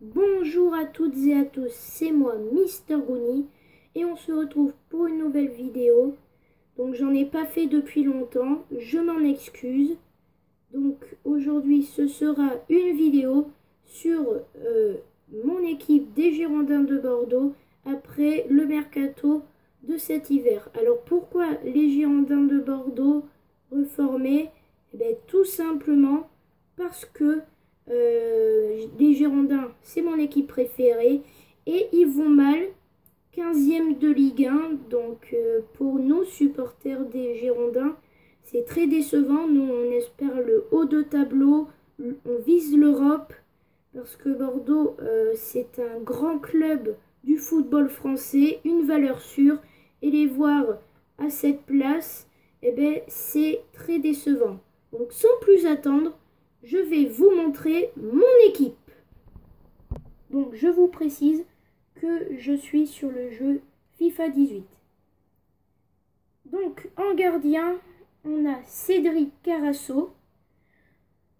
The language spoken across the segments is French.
Bonjour à toutes et à tous, c'est moi Mister Goony et on se retrouve pour une nouvelle vidéo. Donc j'en ai pas fait depuis longtemps, je m'en excuse. Donc aujourd'hui ce sera une vidéo sur euh, mon équipe des Girondins de Bordeaux après le mercato de cet hiver. Alors pourquoi les Girondins de Bordeaux reformés? Eh bien, Tout simplement parce que euh, les Girondins, c'est mon équipe préférée. Et ils vont mal, 15e de Ligue 1. Donc euh, pour nous, supporters des Girondins, c'est très décevant. Nous, on espère le haut de tableau. On vise l'Europe. Parce que Bordeaux, euh, c'est un grand club du football français, une valeur sûre. Et les voir à cette place, eh ben, c'est très décevant. Donc sans plus attendre, je vais vous montrer mon équipe. Donc je vous précise que je suis sur le jeu FIFA 18. Donc en gardien, on a Cédric Carasso.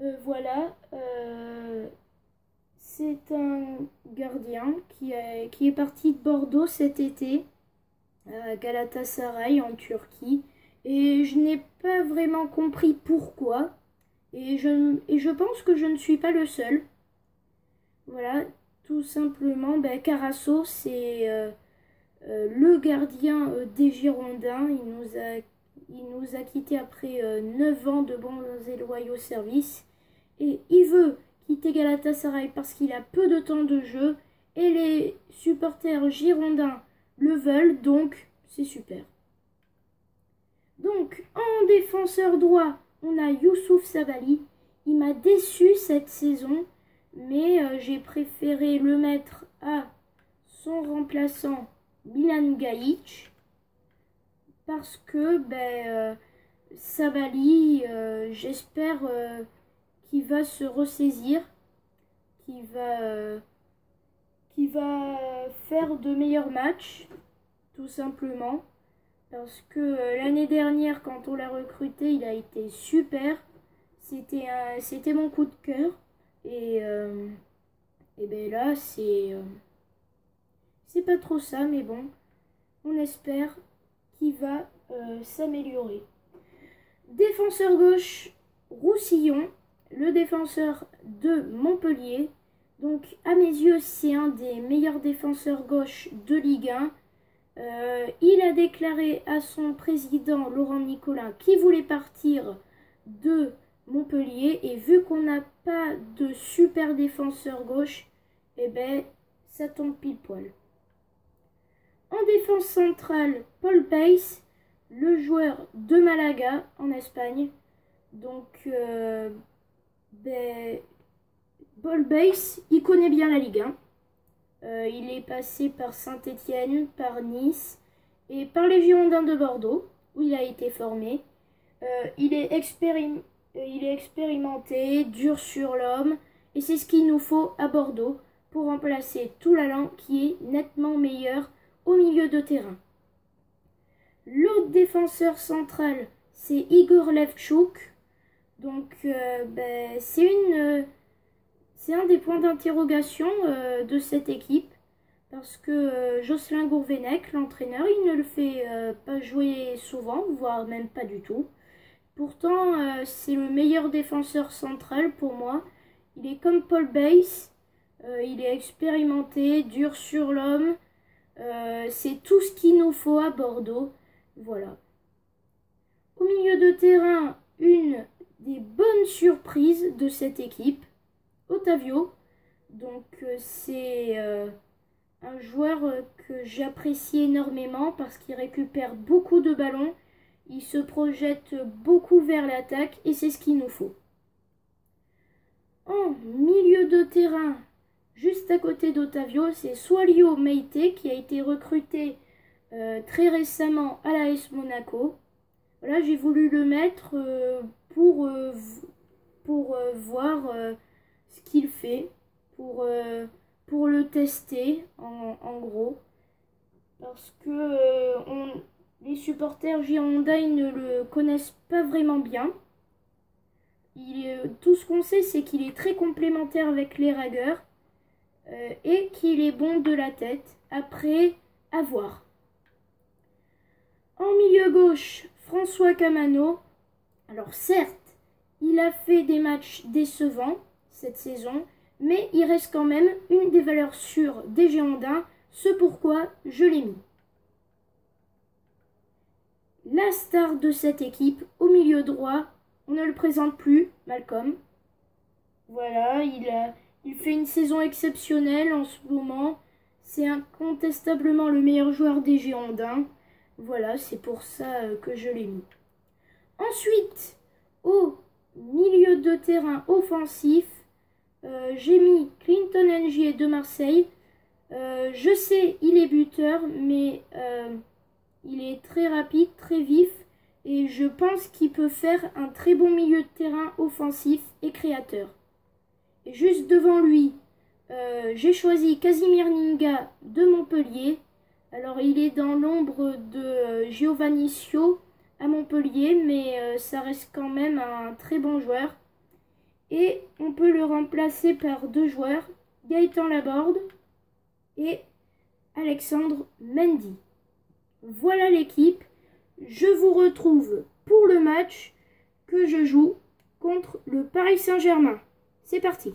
Euh, voilà. Euh, c'est un gardien qui, qui est parti de Bordeaux cet été à Galatasaray en Turquie. Et je n'ai pas vraiment compris pourquoi. Et je, pense que je ne suis pas le seul. Voilà, tout simplement, ben, Carasso, c'est euh, euh, le gardien euh, des Girondins. Il nous a, il nous a quittés après 9 ans de bons et loyaux services. Et il veut quitter Galatasaray parce qu'il a peu de temps de jeu. Et les supporters girondins le veulent, donc c'est super. Donc, en défenseur droit, on a Youssouf Sabali. Il m'a déçu cette saison, mais euh, j'ai préféré le mettre à son remplaçant Milan Gaïc parce que ben, euh, Sabali, euh, j'espère qu'il va se ressaisir, qu'il va, qu'il va faire de meilleurs matchs, tout simplement. Parce que euh, l'année dernière, quand on l'a recruté, il a été super. C'était c'était mon coup de cœur. Et, euh, et ben là, c'est euh, c'est pas trop ça, mais bon, on espère qu'il va s'améliorer. Défenseur gauche, Roussillon, le défenseur de Montpellier. Donc, à mes yeux, c'est un des meilleurs défenseurs gauche de Ligue 1. Euh, il a déclaré à son président Laurent Nicolin qu'il voulait partir de Montpellier et vu qu'on n'a pas de super défenseur gauche, eh ben ça tombe pile poil. En défense centrale, Paul Pace, le joueur de Malaga en Espagne. Donc, euh, ben, Paul Pace, il connaît bien la Ligue 1. Euh, il est passé par Saint-Étienne, par Nice et par les Girondins de Bordeaux, où il a été formé. Euh, il, est euh, il est expérimenté, dur sur l'homme, et c'est ce qu'il nous faut à Bordeaux pour remplacer tout l'allant qui est nettement meilleur au milieu de terrain. L'autre défenseur central, c'est Igor Levchuk. Donc, ben, c'est une c'est un des points d'interrogation euh, de cette équipe parce que euh, Jocelyn Gourvenec, l'entraîneur, il ne le fait euh, pas jouer souvent, voire même pas du tout. Pourtant, c'est le meilleur défenseur central pour moi. Il est comme Paul Bass, il est expérimenté, dur sur l'homme. c'est tout ce qu'il nous faut à Bordeaux. Voilà. Au milieu de terrain, une des bonnes surprises de cette équipe, Otavio. Donc euh, c'est euh, un joueur euh, que j'apprécie énormément parce qu'il récupère beaucoup de ballons, il se projette beaucoup vers l'attaque et c'est ce qu'il nous faut. En milieu de terrain, juste à côté d'Otavio, c'est Swalio Meite qui a été recruté très récemment à l'AS Monaco. Voilà, j'ai voulu le mettre pour voir ce qu'il fait pour, euh, pour le tester en, gros. Parce que euh, les supporters Girondins ne le connaissent pas vraiment bien. Il, tout ce qu'on sait, c'est qu'il est très complémentaire avec les ragueurs. euh, et qu'il est bon de la tête. Après, à voir. En milieu gauche, François Camano. Alors certes, il a fait des matchs décevants cette saison, mais il reste quand même une des valeurs sûres des Girondins, ce pourquoi je l'ai mis. La star de cette équipe, au milieu droit, on ne le présente plus, Malcolm. Voilà, il, a, il fait une saison exceptionnelle en ce moment. C'est incontestablement le meilleur joueur des Girondins. Voilà, c'est pour ça euh, que je l'ai mis. Ensuite, au milieu de terrain offensif, euh, j'ai mis Clinton Ng de Marseille. Euh, je sais, il est buteur, mais il est très rapide, très vif. Et je pense qu'il peut faire un très bon milieu de terrain offensif et créateur. Et juste devant lui, j'ai choisi Casimir Ninga de Montpellier. Alors il est dans l'ombre de euh, Giovanni Sio à Montpellier, mais euh, ça reste quand même un très bon joueur. Et on peut le remplacer par deux joueurs, Gaëtan Laborde et Alexandre Mendy. Voilà l'équipe. Je vous retrouve pour le match que je joue contre le Paris Saint-Germain. C'est parti.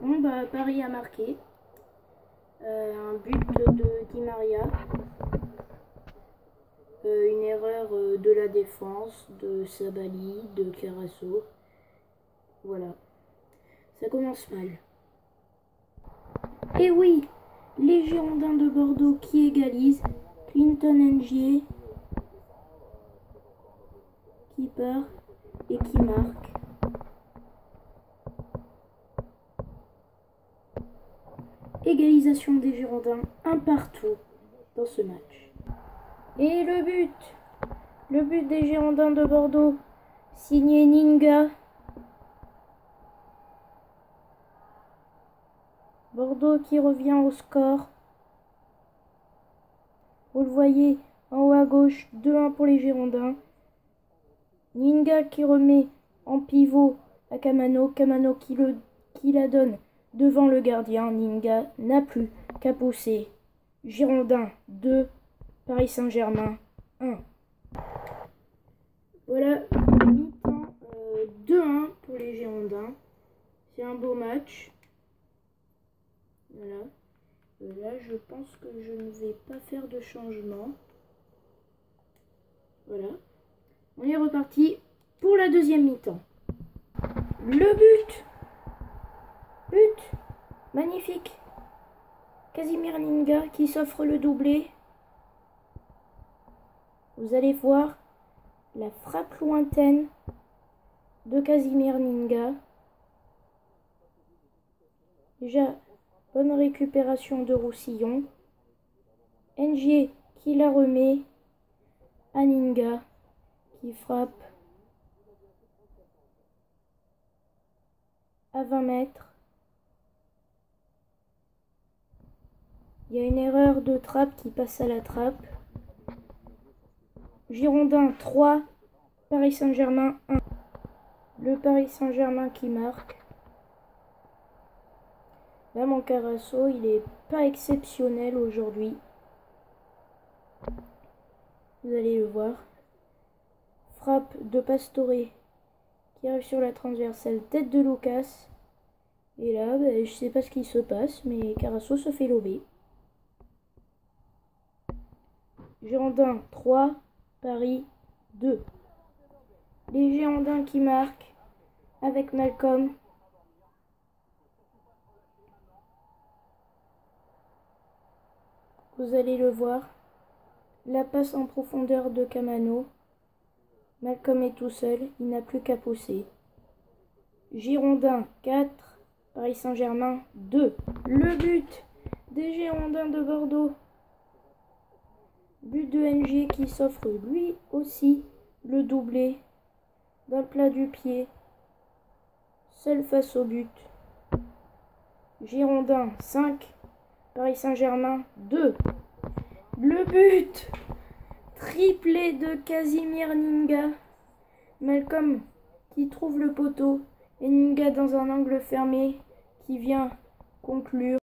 Bon bah Paris a marqué. Euh, un but de Di euh, une erreur euh, de la défense, de Sabali, de Carasso. Voilà. Ça commence mal. Et oui, les Girondins de Bordeaux qui égalisent. Clinton Ng qui part et qui marque. Égalisation des Girondins, un partout dans ce match. Et le but Le but des Girondins de Bordeaux, signé Ninga. Bordeaux qui revient au score. Vous le voyez en haut à gauche, 2-1 pour les Girondins. Ninga qui remet en pivot à Kamano. Kamano qui, le, qui la donne Devant le gardien, Ninga n'a plus qu'à pousser. Girondin 2, Paris Saint-Germain 1. Voilà, mi-temps 2-1 euh, pour les Girondins. C'est un beau match. Voilà. Euh, là, je pense que je ne vais pas faire de changement. Voilà. On est reparti pour la deuxième mi-temps. Le but But Magnifique Casimir Ninga qui s'offre le doublé. Vous allez voir la frappe lointaine de Casimir Ninga. Déjà, bonne récupération de Roussillon. NG qui la remet à Ninga qui frappe à 20 mètres. Il y a une erreur de trappe qui passe à la trappe. Girondin 3, Paris Saint-Germain 1. Le Paris Saint-Germain qui marque. Là, mon Carasso, il est pas exceptionnel aujourd'hui. Vous allez le voir. Frappe de Pastore qui arrive sur la transversale, tête de Lucas. Et là, ben, je sais pas ce qui se passe, mais Carasso se fait lober. Girondins 3, Paris 2. Les Girondins qui marquent avec Malcolm. Vous allez le voir. La passe en profondeur de Camano. Malcolm est tout seul, il n'a plus qu'à pousser. Girondins 4, Paris Saint-Germain 2. Le but des Girondins de Bordeaux But de NG qui s'offre lui aussi le doublé le plat du pied. Seul face au but. Girondin 5. Paris Saint-Germain 2. Le but Triplé de Casimir Ninga. Malcolm qui trouve le poteau et Ninga dans un angle fermé qui vient conclure.